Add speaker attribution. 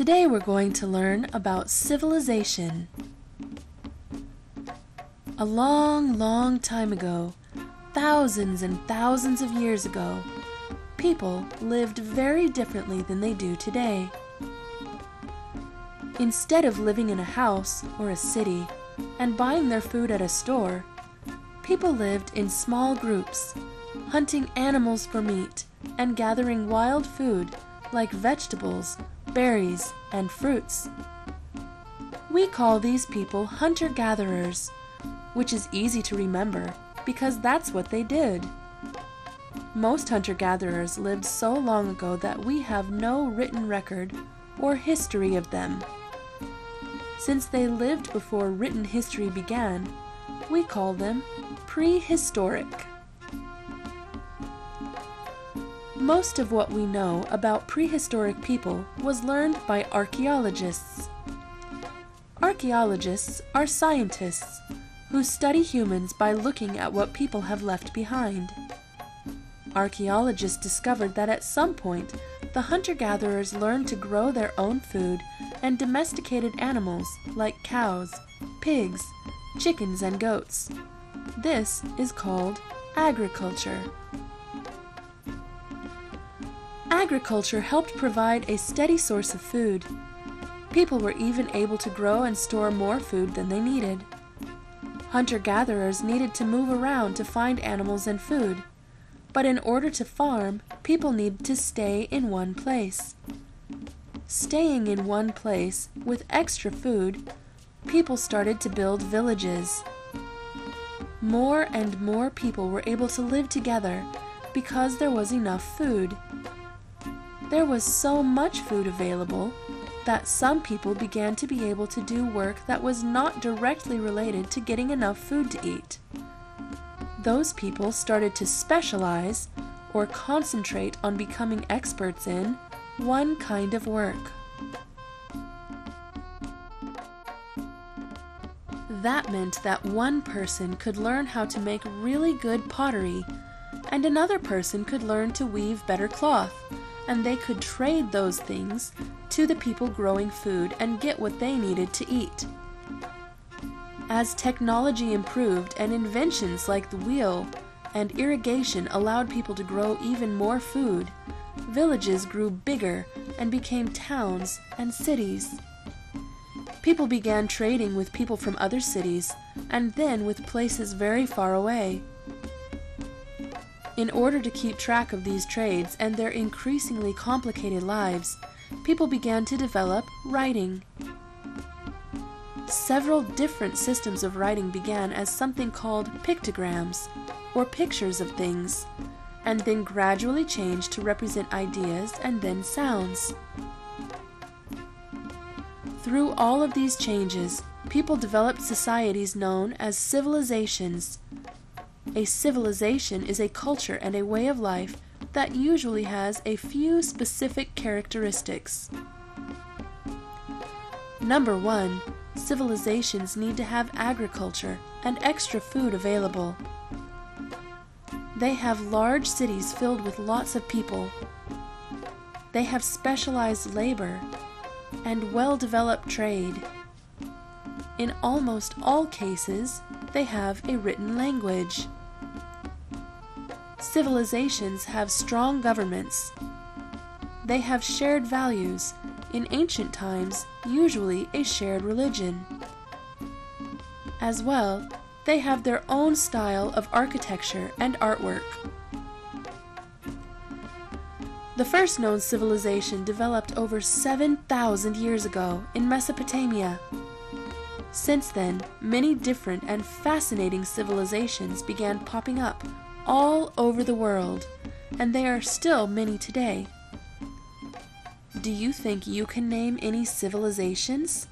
Speaker 1: Today we're going to learn about civilization. A long, long time ago, thousands and thousands of years ago, people lived very differently than they do today. Instead of living in a house or a city and buying their food at a store, people lived in small groups, hunting animals for meat and gathering wild food like vegetables, berries, and fruits. We call these people hunter gatherers, which is easy to remember because that's what they did. Most hunter gatherers lived so long ago that we have no written record or history of them. Since they lived before written history began, we call them prehistoric. Most of what we know about prehistoric people was learned by archaeologists. Archaeologists are scientists who study humans by looking at what people have left behind. Archaeologists discovered that at some point, the hunter gatherers learned to grow their own food and domesticated animals like cows, pigs, chickens, and goats. This is called agriculture. Agriculture helped provide a steady source of food. People were even able to grow and store more food than they needed. Hunter gatherers needed to move around to find animals and food. But in order to farm, people needed to stay in one place. Staying in one place with extra food, people started to build villages. More and more people were able to live together because there was enough food. There was so much food available that some people began to be able to do work that was not directly related to getting enough food to eat. Those people started to specialize or concentrate on becoming experts in one kind of work. That meant that one person could learn how to make really good pottery, and another person could learn to weave better cloth and they could trade those things to the people growing food and get what they needed to eat. As technology improved and inventions like the wheel and irrigation allowed people to grow even more food, villages grew bigger and became towns and cities. People began trading with people from other cities and then with places very far away. In order to keep track of these trades and their increasingly complicated lives, people began to develop writing. Several different systems of writing began as something called pictograms, or pictures of things, and then gradually changed to represent ideas and then sounds. Through all of these changes, people developed societies known as civilizations a civilization is a culture and a way of life that usually has a few specific characteristics. Number one, civilizations need to have agriculture and extra food available. They have large cities filled with lots of people. They have specialized labor and well developed trade. In almost all cases, they have a written language. Civilizations have strong governments. They have shared values, in ancient times, usually a shared religion. As well, they have their own style of architecture and artwork. The first known civilization developed over 7,000 years ago in Mesopotamia. Since then, many different and fascinating civilizations began popping up all over the world, and there are still many today. Do you think you can name any civilizations?